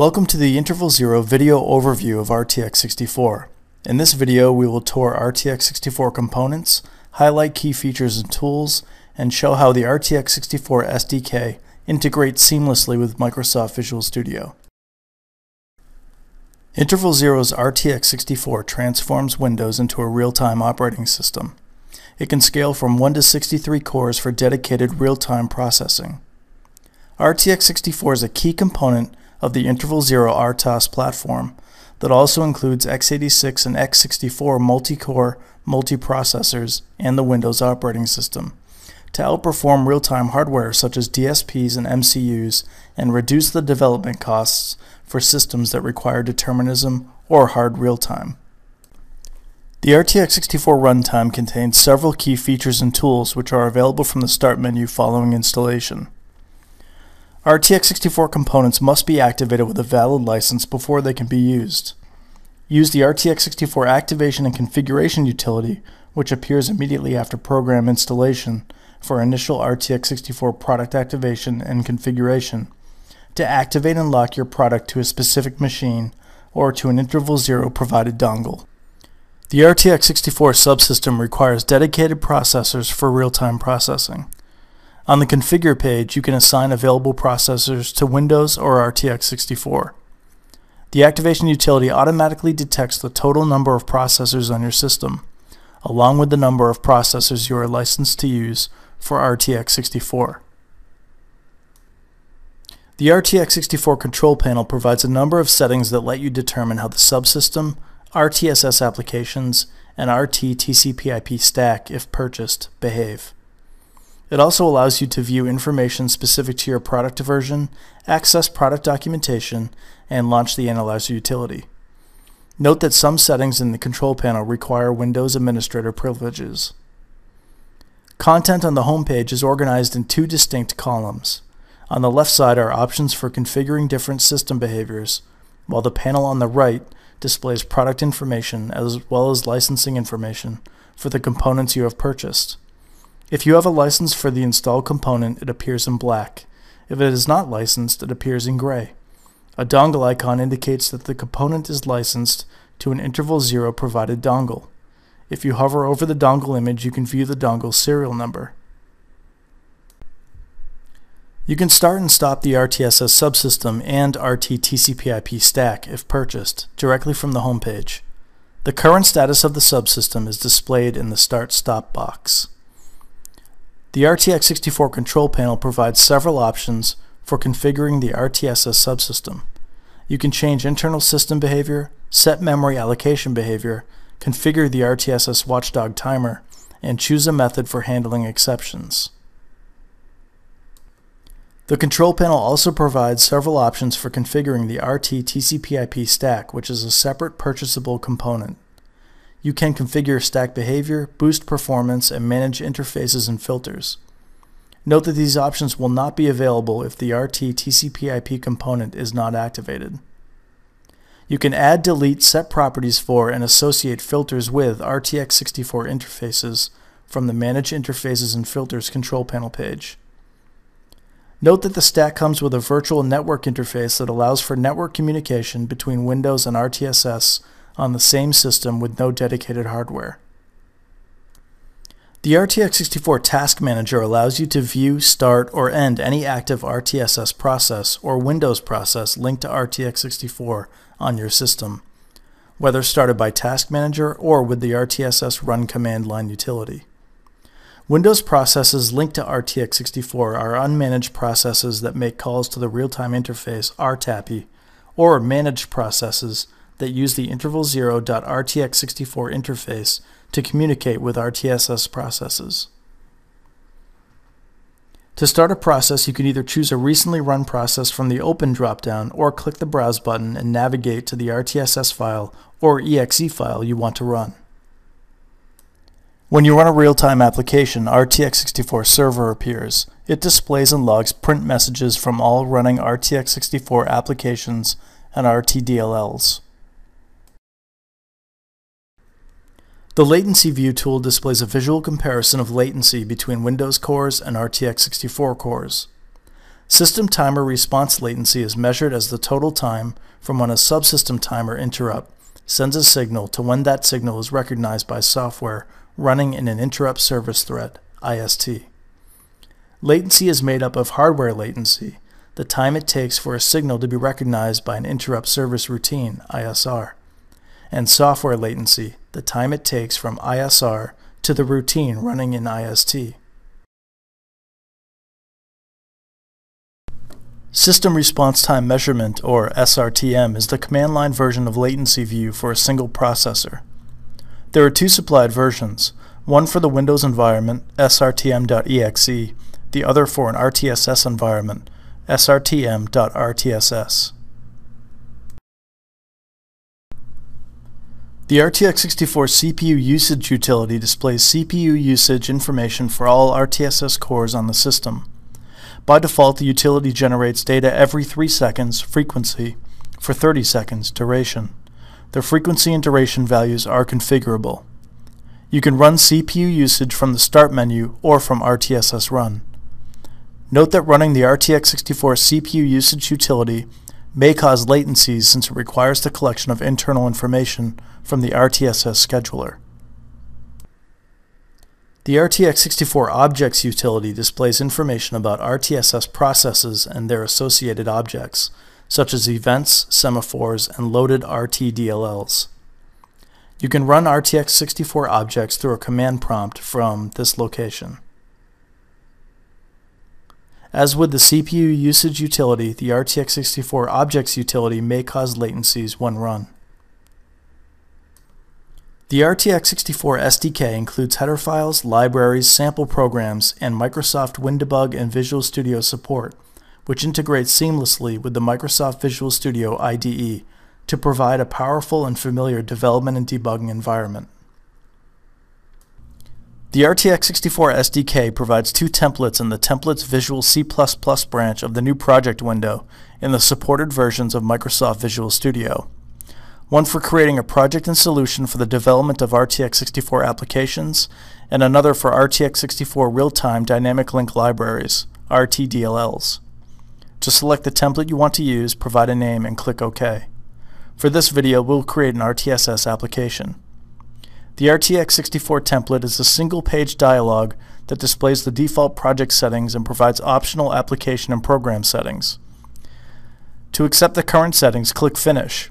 Welcome to the Interval Zero video overview of RTX 64. In this video, we will tour RTX 64 components, highlight key features and tools, and show how the RTX 64 SDK integrates seamlessly with Microsoft Visual Studio. Interval Zero's RTX 64 transforms Windows into a real-time operating system. It can scale from 1 to 63 cores for dedicated real-time processing. RTX 64 is a key component of the Interval Zero RTOS platform that also includes x86 and x64 multi-core multiprocessors and the Windows operating system to outperform real-time hardware such as DSPs and MCUs and reduce the development costs for systems that require determinism or hard real-time. The RTX 64 runtime contains several key features and tools which are available from the Start menu following installation. RTX 64 components must be activated with a valid license before they can be used. Use the RTX 64 activation and configuration utility, which appears immediately after program installation, for initial RTX 64 product activation and configuration, to activate and lock your product to a specific machine or to an interval zero provided dongle. The RTX 64 subsystem requires dedicated processors for real-time processing. On the configure page, you can assign available processors to Windows or RTX 64. The activation utility automatically detects the total number of processors on your system, along with the number of processors you are licensed to use for RTX 64. The RTX 64 control panel provides a number of settings that let you determine how the subsystem, RTSS applications, and RT TCP/IP stack, if purchased, behave. It also allows you to view information specific to your product version, access product documentation, and launch the Analyzer utility. Note that some settings in the control panel require Windows Administrator privileges. Content on the home page is organized in two distinct columns. On the left side are options for configuring different system behaviors, while the panel on the right displays product information as well as licensing information for the components you have purchased. If you have a license for the installed component, it appears in black. If it is not licensed, it appears in gray. A dongle icon indicates that the component is licensed to an interval zero provided dongle. If you hover over the dongle image, you can view the dongle serial number. You can start and stop the RTSS subsystem and RT TCP/IP stack, if purchased, directly from the home page. The current status of the subsystem is displayed in the Start-Stop box. The RTX 64 control panel provides several options for configuring the RTSS subsystem. You can change internal system behavior, set memory allocation behavior, configure the RTSS watchdog timer, and choose a method for handling exceptions. The control panel also provides several options for configuring the RT TCP/IP stack, which is a separate purchasable component. You can configure stack behavior, boost performance, and manage interfaces and filters. Note that these options will not be available if the RT TCP/IP component is not activated. You can add, delete, set properties for, and associate filters with RTX64 interfaces from the Manage Interfaces and Filters control panel page. Note that the stack comes with a virtual network interface that allows for network communication between Windows and RTSS on the same system with no dedicated hardware. The RTX 64 Task Manager allows you to view, start, or end any active RTSS process or Windows process linked to RTX 64 on your system, whether started by Task Manager or with the RTSS Run command line utility. Windows processes linked to RTX 64 are unmanaged processes that make calls to the real-time interface RTAPI, or managed processes that use the interval0.rtx64 interface to communicate with RTSS processes. To start a process, you can either choose a recently run process from the Open dropdown or click the Browse button and navigate to the RTSS file or exe file you want to run. When you run a real-time application, RTX64 Server appears. It displays and logs print messages from all running RTX64 applications and RTDLLs. The Latency View tool displays a visual comparison of latency between Windows cores and RTX 64 cores. System timer response latency is measured as the total time from when a subsystem timer interrupt sends a signal to when that signal is recognized by software running in an interrupt service thread, IST. Latency is made up of hardware latency, the time it takes for a signal to be recognized by an interrupt service routine, ISR, and software latency, the time it takes from ISR to the routine running in IST. System Response Time Measurement, or SRTM, is the command line version of latency view for a single processor. There are two supplied versions, one for the Windows environment, srtm.exe, the other for an RTSS environment, srtm.rtss. The RTX64 CPU usage utility displays CPU usage information for all RTSS cores on the system. By default, the utility generates data every 3 seconds frequency for 30 seconds duration. The frequency and duration values are configurable. You can run CPU usage from the Start menu or from RTSS Run. Note that running the RTX64 CPU usage utility may cause latencies since it requires the collection of internal information from the RTSS scheduler. The RTX64 Objects utility displays information about RTSS processes and their associated objects, such as events, semaphores, and loaded RTDLLs. You can run RTX64 objects through a command prompt from this location. As with the CPU usage utility, the RTX64 Objects utility may cause latencies when run. The RTX64 SDK includes header files, libraries, sample programs, and Microsoft WinDbg and Visual Studio support, which integrates seamlessly with the Microsoft Visual Studio IDE to provide a powerful and familiar development and debugging environment. The RTX64 SDK provides two templates in the Templates Visual C++ branch of the new project window in the supported versions of Microsoft Visual Studio. One for creating a project and solution for the development of RTX64 applications, and another for RTX64 real-time dynamic link libraries, RTDLLs. To select the template you want to use, provide a name and click OK. For this video, we'll create an RTSS application. The RTX64 template is a single-page dialog that displays the default project settings and provides optional application and program settings. To accept the current settings, click Finish.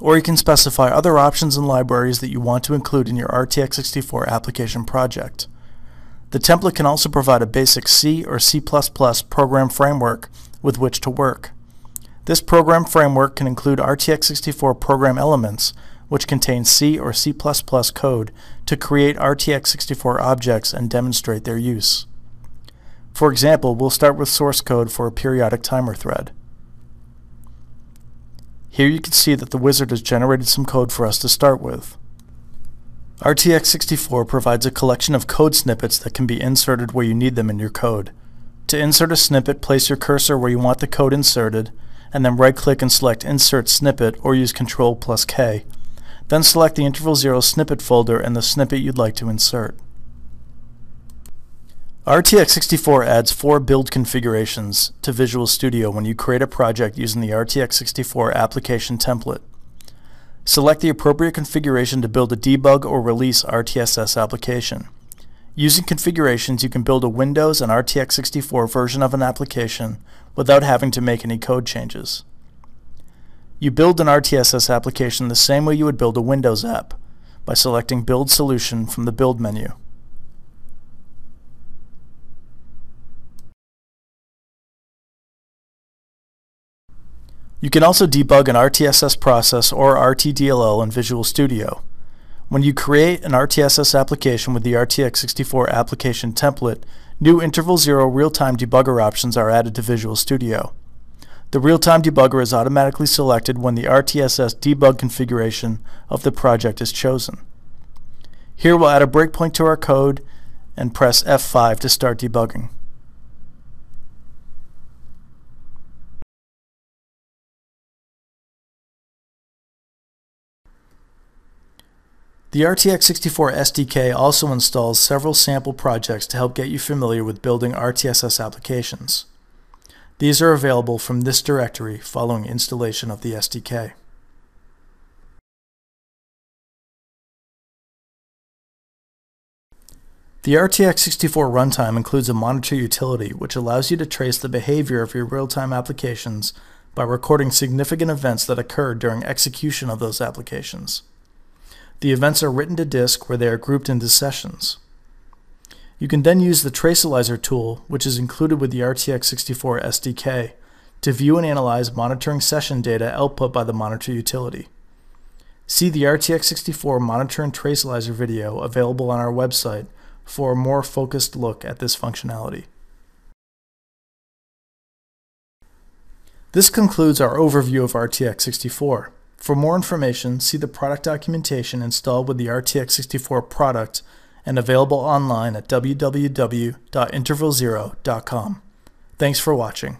Or you can specify other options and libraries that you want to include in your RTX64 application project. The template can also provide a basic C or C++ program framework with which to work. This program framework can include RTX64 program elements which contains C or C++ code to create RTX64 objects and demonstrate their use. For example, we'll start with source code for a periodic timer thread. Here you can see that the wizard has generated some code for us to start with. RTX64 provides a collection of code snippets that can be inserted where you need them in your code. To insert a snippet, place your cursor where you want the code inserted, and then right-click and select Insert Snippet or use Ctrl plus K. Then select the interval 0 snippet folder and the snippet you'd like to insert. RTX64 adds four build configurations to Visual Studio when you create a project using the RTX64 application template. Select the appropriate configuration to build a debug or release RTSS application. Using configurations, you can build a Windows and RTX64 version of an application without having to make any code changes. You build an RTSS application the same way you would build a Windows app, by selecting Build Solution from the Build menu. You can also debug an RTSS process or RTDLL in Visual Studio. When you create an RTSS application with the RTX64 application template, new interval zero real-time debugger options are added to Visual Studio. The real-time debugger is automatically selected when the RTSS debug configuration of the project is chosen. Here we'll add a breakpoint to our code and press F5 to start debugging. The RTX64 SDK also installs several sample projects to help get you familiar with building RTSS applications. These are available from this directory following installation of the SDK. The RTX64 runtime includes a monitor utility which allows you to trace the behavior of your real-time applications by recording significant events that occurred during execution of those applications. The events are written to disk where they are grouped into sessions. You can then use the Tracealyzer tool, which is included with the RTX 64 SDK, to view and analyze monitoring session data output by the monitor utility. See the RTX 64 Monitor and Tracealyzer video available on our website for a more focused look at this functionality. This concludes our overview of RTX 64. For more information, see the product documentation installed with the RTX 64 product and available online at www.intervalzero.com. Thanks for watching.